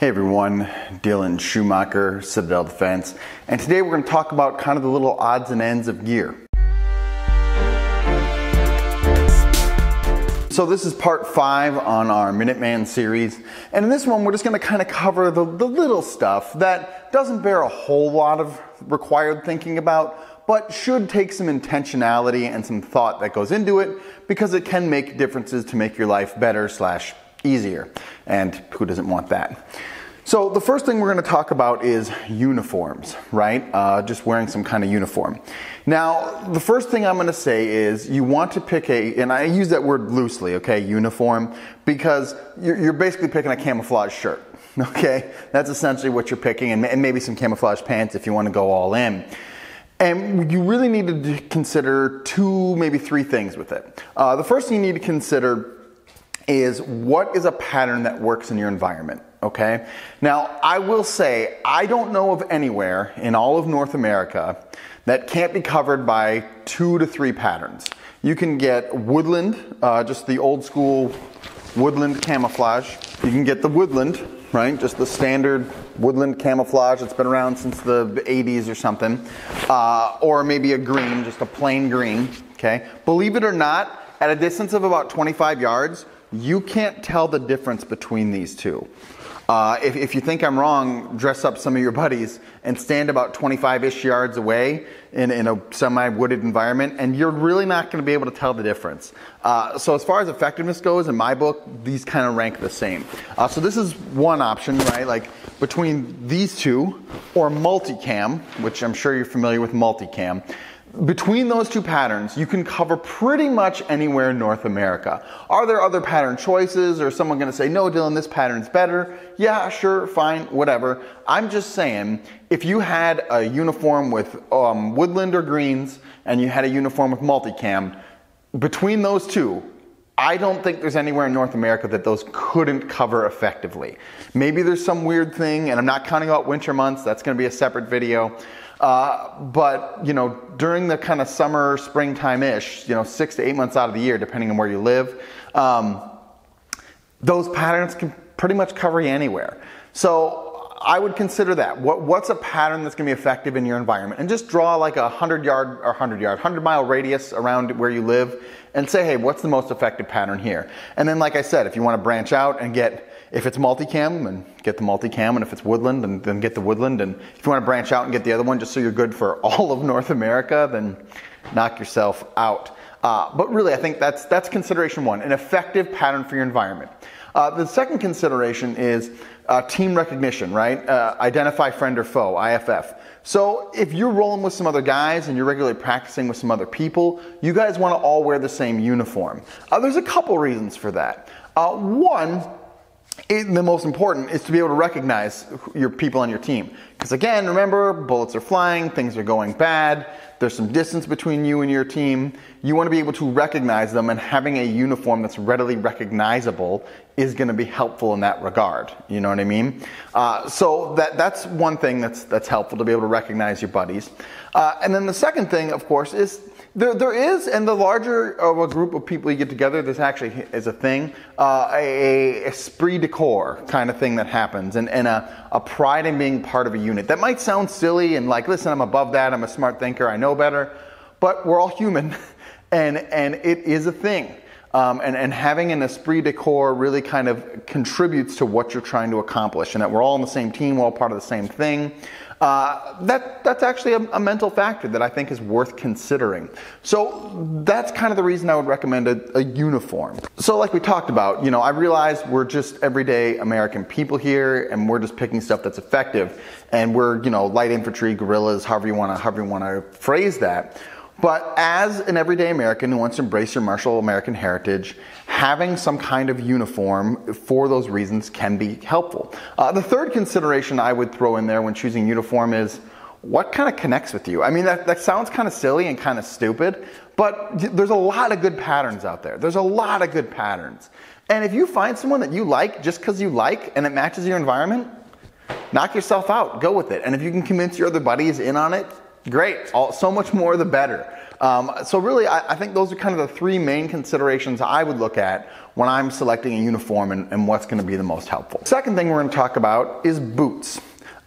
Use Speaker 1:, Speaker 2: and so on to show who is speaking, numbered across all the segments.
Speaker 1: Hey everyone, Dylan Schumacher, Citadel Defense, and today we're going to talk about kind of the little odds and ends of gear. So this is part five on our Minuteman series, and in this one we're just going to kind of cover the, the little stuff that doesn't bear a whole lot of required thinking about, but should take some intentionality and some thought that goes into it because it can make differences to make your life better slash easier. And who doesn't want that? So the first thing we're going to talk about is uniforms, right? Uh, just wearing some kind of uniform. Now, the first thing I'm going to say is you want to pick a, and I use that word loosely, okay, uniform, because you're, basically picking a camouflage shirt. Okay, that's essentially what you're picking, and, and maybe some camouflage pants if you want to go all in. And you really need to consider two, maybe three things with it. Uh, the first thing you need to consider is what is a pattern that works in your environment, okay? Now, I will say, I don't know of anywhere in all of North America that can't be covered by two to three patterns. You can get woodland, uh, just the old school woodland camouflage. You can get the woodland, right? Just the standard woodland camouflage that's been around since the 80s or something. Uh, or maybe a green, just a plain green, okay? Believe it or not, at a distance of about 25 yards, you can't tell the difference between these two. Uh, if, if, you think I'm wrong, dress up some of your buddies and stand about 25 ish yards away in, in a semi wooded environment, and you're really not going to be able to tell the difference. Uh, so, as far as effectiveness goes, in my book, these kind of rank the same. Uh, so, this is one option, right? Like between these two or multicam, which I'm sure you're familiar with multicam between those two patterns, you can cover pretty much anywhere in North America. Are there other pattern choices or someone going to say, no, Dylan, this pattern's better? Yeah, sure, fine, whatever. I'm just saying, if you had a uniform with um, woodland or greens and you had a uniform with multicam, between those two, I don't think there's anywhere in North America that those couldn't cover effectively. Maybe there's some weird thing, and I'm not counting out winter months, that's going to be a separate video. Uh, but you know, during the kind of summer, springtime ish, you know, six to eight months out of the year, depending on where you live, um, those patterns can pretty much cover you anywhere. So I would consider that. What, what's a pattern that's going to be effective in your environment? And just draw like a 100 yard or 100 yard, 100 mile radius around where you live and say, hey, what's the most effective pattern here? And then, like I said, if you want to branch out and get if it's multicam, and get the multicam, and if it's woodland, and then get the woodland. And if you want to branch out and get the other one just so you're good for all of North America, then knock yourself out. Uh, but really, I think that's, that's consideration one an effective pattern for your environment. Uh, the second consideration is uh, team recognition, right? Uh, identify friend or foe, IFF. So if you're rolling with some other guys and you're regularly practicing with some other people, you guys want to all wear the same uniform. Uh, there's a couple reasons for that. Uh, one, it, the most important is to be able to recognize your people on your team. Because again, remember, bullets are flying, things are going bad, there's some distance between you and your team. You want to be able to recognize them, and having a uniform that's readily recognizable is going to be helpful in that regard. You know what I mean? Uh, so that, that's one thing that's, that's helpful to be able to recognize your buddies. Uh, and then the second thing, of course, is there, there is, and the larger of a group of people you get together, this actually is a thing, uh, a, a esprit de corps kind of thing that happens, and, and a, a pride in being part of a unit. That might sound silly and like, listen, I'm above that, I'm a smart thinker, I know better, but we're all human, and, and it is a thing. Um, and, and having an esprit de corps really kind of contributes to what you're trying to accomplish, and that we're all on the same team, we're all part of the same thing. Uh, that, that's actually a, a, mental factor that I think is worth considering. So that's kind of the reason I would recommend a, a, uniform. So like we talked about, you know, I realize we're just everyday American people here and we're just picking stuff that's effective and we're, you know, light infantry, guerrillas, however you want to, however you want to phrase that. But as an everyday American who wants to embrace your martial American heritage, having some kind of uniform for those reasons can be helpful. Uh, the third consideration I would throw in there when choosing uniform is what kind of connects with you? I mean, that, that sounds kind of silly and kind of stupid, but there's a lot of good patterns out there. There's a lot of good patterns. And if you find someone that you like just because you like and it matches your environment, knock yourself out. Go with it. And if you can convince your other buddies in on it, Great. All, so much more the better. Um, so really, I, I, think those are kind of the three main considerations I would look at when I'm selecting a uniform and, and what's going to be the most helpful. Second thing we're going to talk about is boots.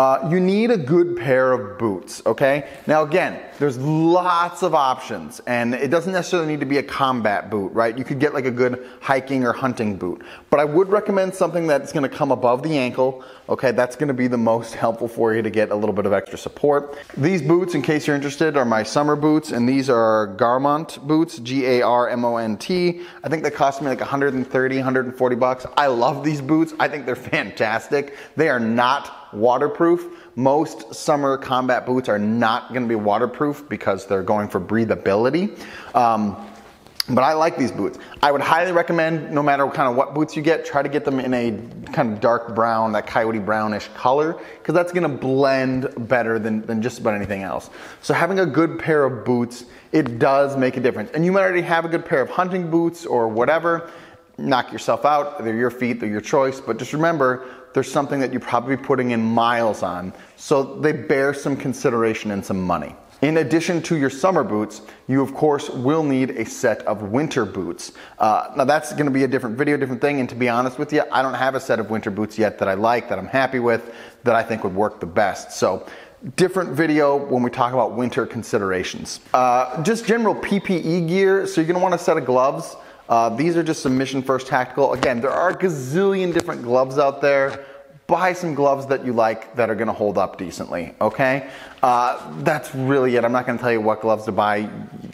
Speaker 1: Uh, you need a good pair of boots, okay? Now, again, there's lots of options, and it doesn't necessarily need to be a combat boot, right? You could get like a good hiking or hunting boot. But I would recommend something that's gonna come above the ankle, okay? That's gonna be the most helpful for you to get a little bit of extra support. These boots, in case you're interested, are my summer boots, and these are Garmont boots, G A R M O N T. I think they cost me like 130, 140 bucks. I love these boots, I think they're fantastic. They are not waterproof. Most summer combat boots are not going to be waterproof because they're going for breathability. Um, but I like these boots. I would highly recommend, no matter kind of what boots you get, try to get them in a kind of dark brown, that coyote brownish color, because that's gonna blend better than, than just about anything else. So having a good pair of boots, it does make a difference. And you might already have a good pair of hunting boots or whatever, knock yourself out, they're your feet, they're your choice, but just remember, there's something that you're probably putting in miles on. So they bear some consideration and some money. In addition to your summer boots, you of course will need a set of winter boots. Uh, now that's going to be a different video, different thing. And to be honest with you, I don't have a set of winter boots yet that I like, that I'm happy with, that I think would work the best. So different video when we talk about winter considerations. Uh, just general PPE gear. So you're to want a set of gloves. Uh, these are just some Mission First Tactical. Again, there are a gazillion different gloves out there. Buy some gloves that you like that are going to hold up decently, okay? Uh, that's really it. I'm not going to tell you what gloves to buy.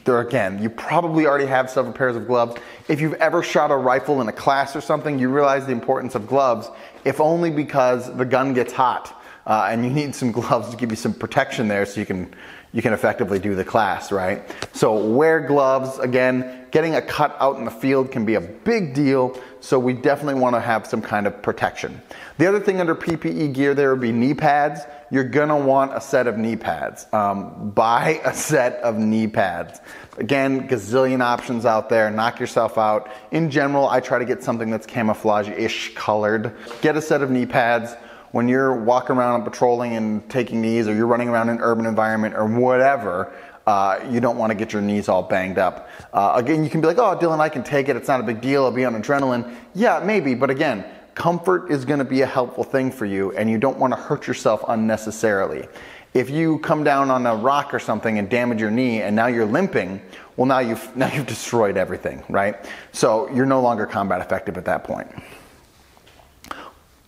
Speaker 1: There again, you probably already have several pairs of gloves. If you've ever shot a rifle in a class or something, you realize the importance of gloves, if only because the gun gets hot. Uh, and you need some gloves to give you some protection there so you can you can effectively do the class, right? So wear gloves. Again, getting a cut out in the field can be a big deal. So we definitely want to have some kind of protection. The other thing under PPE gear there would be knee pads. You're gonna want a set of knee pads. Um, buy a set of knee pads. Again, gazillion options out there. Knock yourself out. In general, I try to get something that's camouflage-ish colored. Get a set of knee pads when you're walking around and patrolling and taking knees, or you're running around in an urban environment, or whatever, uh, you don't want to get your knees all banged up. Uh, again, you can be like, oh, Dylan, I can take it. It's not a big deal. I'll be on adrenaline. Yeah, maybe. But again, comfort is going to be a helpful thing for you, and you don't want to hurt yourself unnecessarily. If you come down on a rock or something and damage your knee, and now you're limping, well, now you've now you've destroyed everything, right? So you're no longer combat effective at that point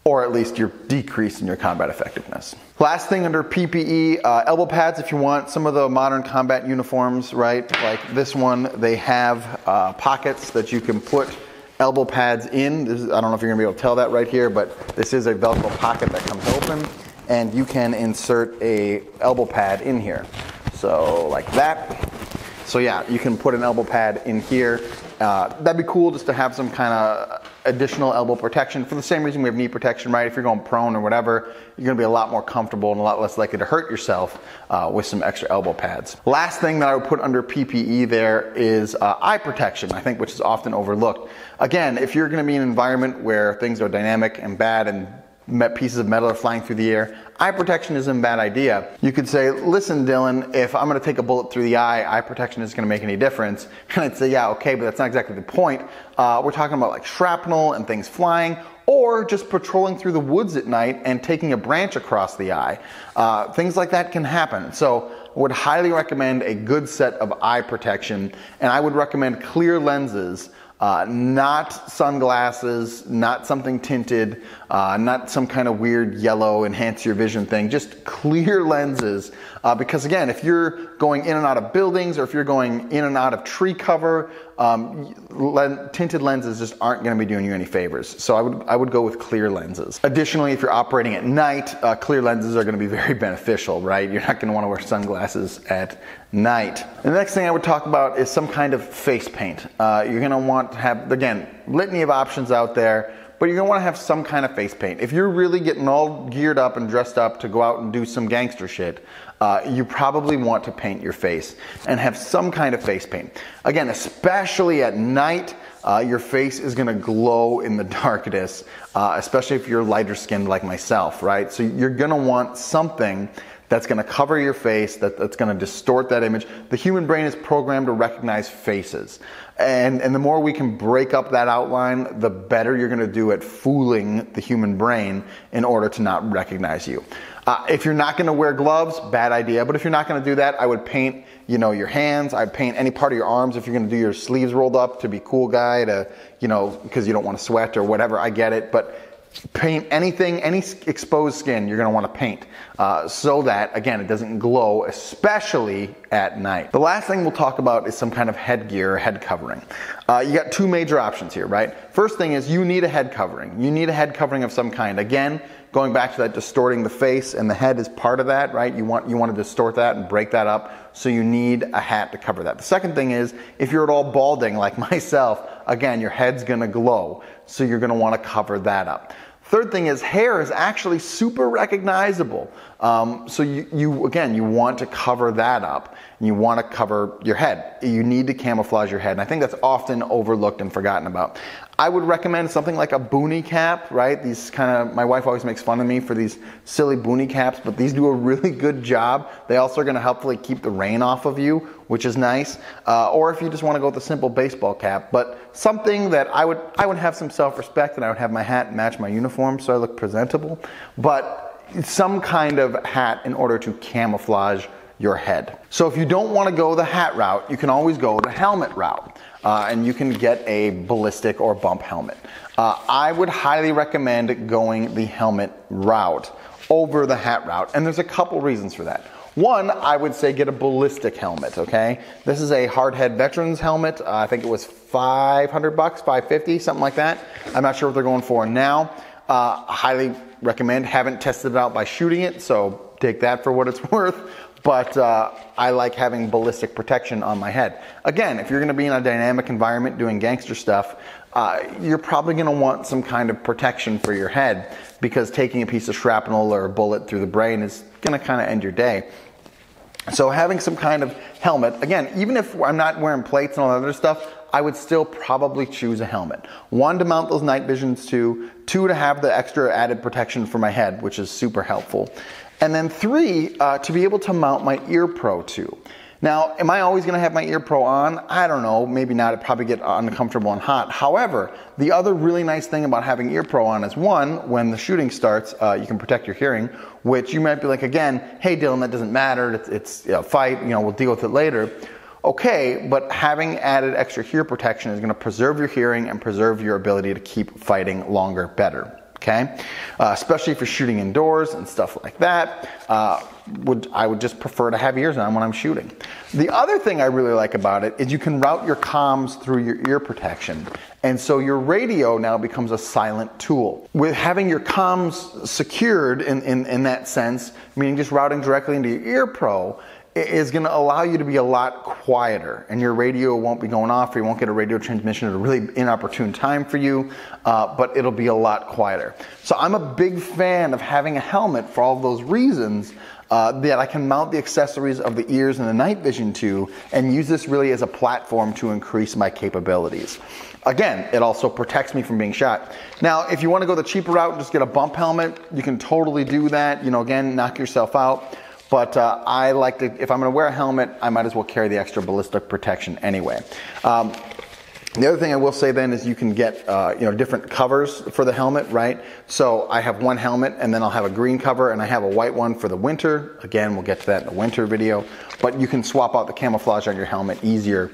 Speaker 1: or at least your decrease in your combat effectiveness. Last thing under PPE, uh, elbow pads if you want. Some of the modern combat uniforms, right, like this one, they have uh, pockets that you can put elbow pads in. Is, I don't know if you're gonna be able to tell that right here, but this is a Velcro pocket that comes open and you can insert a elbow pad in here. So like that. So yeah, you can put an elbow pad in here. Uh, that'd be cool just to have some kind of additional elbow protection for the same reason we have knee protection, right? If you're going prone or whatever, you're gonna be a lot more comfortable and a lot less likely to hurt yourself uh, with some extra elbow pads. Last thing that I would put under PPE there is uh, eye protection, I think, which is often overlooked. Again, if you're gonna be in an environment where things are dynamic and bad and pieces of metal are flying through the air. Eye protection isn't a bad idea. You could say, listen, Dylan, if I'm gonna take a bullet through the eye, eye protection isn't gonna make any difference. And I'd say, yeah, okay, but that's not exactly the point. Uh, we're talking about like shrapnel and things flying, or just patrolling through the woods at night and taking a branch across the eye. Uh, things like that can happen. So I would highly recommend a good set of eye protection, and I would recommend clear lenses uh, not sunglasses, not something tinted, uh, not some kind of weird yellow enhance your vision thing, just clear lenses. Uh, because again, if you're going in and out of buildings or if you're going in and out of tree cover, um, tinted lenses just aren't going to be doing you any favors. So I would I would go with clear lenses. Additionally, if you're operating at night, uh, clear lenses are going to be very beneficial, right? You're not going to want to wear sunglasses at night. The next thing I would talk about is some kind of face paint. Uh, you're going to want to have again litany of options out there but you're gonna wanna have some kind of face paint. If you're really getting all geared up and dressed up to go out and do some gangster shit, uh, you probably want to paint your face and have some kind of face paint. Again, especially at night, uh, your face is gonna glow in the darkness, uh, especially if you're lighter skinned like myself, right? So you're gonna want something that's going to cover your face, that, that's going to distort that image. The human brain is programmed to recognize faces. And, and the more we can break up that outline, the better you're going to do at fooling the human brain in order to not recognize you. Uh, if you're not going to wear gloves, bad idea. But if you're not going to do that, I would paint, you know, your hands. I'd paint any part of your arms if you're going to do your sleeves rolled up to be cool guy to, you know, because you don't want to sweat or whatever. I get it, but paint anything, any exposed skin you're going to want to paint uh, so that, again, it doesn't glow, especially at night. The last thing we'll talk about is some kind of headgear, head covering. Uh, you got two major options here, right? First thing is you need a head covering. You need a head covering of some kind. Again, going back to that distorting the face and the head is part of that, right? You want, you want to distort that and break that up. So you need a hat to cover that. The second thing is if you're at all balding like myself, again, your head's going to glow. So you're going to want to cover that up. Third thing is hair is actually super recognizable. Um, so you, you, again, you want to cover that up. And you want to cover your head. You need to camouflage your head. And I think that's often overlooked and forgotten about. I would recommend something like a boonie cap, right? These kind of, my wife always makes fun of me for these silly boonie caps, but these do a really good job. They also are going to helpfully keep the rain off of you, which is nice. Uh, or if you just want to go with a simple baseball cap, but something that I would, I would have some self-respect and I would have my hat match my uniform so I look presentable. But some kind of hat in order to camouflage your head. So if you don't want to go the hat route, you can always go the helmet route. Uh, and you can get a ballistic or bump helmet. Uh, I would highly recommend going the helmet route over the hat route, and there's a couple reasons for that. One, I would say get a ballistic helmet, okay? This is a Hard Head Veterans helmet. Uh, I think it was 500 bucks, 550, something like that. I'm not sure what they're going for now. Uh, highly recommend. Haven't tested it out by shooting it, so take that for what it's worth but uh, I like having ballistic protection on my head. Again, if you're going to be in a dynamic environment doing gangster stuff, uh, you're probably going to want some kind of protection for your head because taking a piece of shrapnel or a bullet through the brain is going to kind of end your day. So having some kind of helmet, again, even if I'm not wearing plates and all that other stuff, I would still probably choose a helmet. One, to mount those night visions to, two, to have the extra added protection for my head, which is super helpful. And then three, uh, to be able to mount my ear pro to. Now, am I always going to have my ear pro on? I don't know. Maybe not. It probably get uncomfortable and hot. However, the other really nice thing about having ear pro on is one, when the shooting starts, uh, you can protect your hearing, which you might be like, again, hey Dylan, that doesn't matter. It's, it's a fight. You know, we'll deal with it later. Okay, but having added extra ear protection is going to preserve your hearing and preserve your ability to keep fighting longer better okay? Uh, especially if you're shooting indoors and stuff like that. Uh, would I would just prefer to have ears on when I'm shooting. The other thing I really like about it is you can route your comms through your ear protection. And so your radio now becomes a silent tool. With having your comms secured in, in, in that sense, meaning just routing directly into your ear pro, is going to allow you to be a lot quieter and your radio won't be going off or you won't get a radio transmission at a really inopportune time for you uh, but it'll be a lot quieter so i'm a big fan of having a helmet for all those reasons uh, that i can mount the accessories of the ears and the night vision to and use this really as a platform to increase my capabilities Again, it also protects me from being shot. Now, if you want to go the cheaper route and just get a bump helmet, you can totally do that. You know, again, knock yourself out. But uh, I like to, if I'm going to wear a helmet, I might as well carry the extra ballistic protection anyway. Um, the other thing I will say then is you can get uh, you know different covers for the helmet, right? So I have one helmet and then I'll have a green cover and I have a white one for the winter. Again, we'll get to that in the winter video. But you can swap out the camouflage on your helmet easier,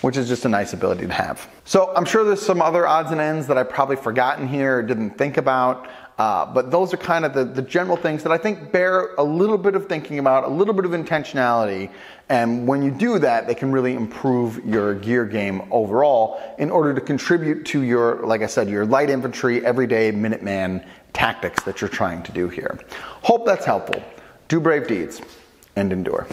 Speaker 1: which is just a nice ability to have. So I'm sure there's some other odds and ends that I probably forgotten here or didn't think about. Uh, but those are kind of the, the general things that I think bear a little bit of thinking about, a little bit of intentionality. And when you do that, they can really improve your gear game overall in order to contribute to your, like I said, your light infantry, everyday Minuteman tactics that you're trying to do here. Hope that's helpful. Do brave deeds and endure.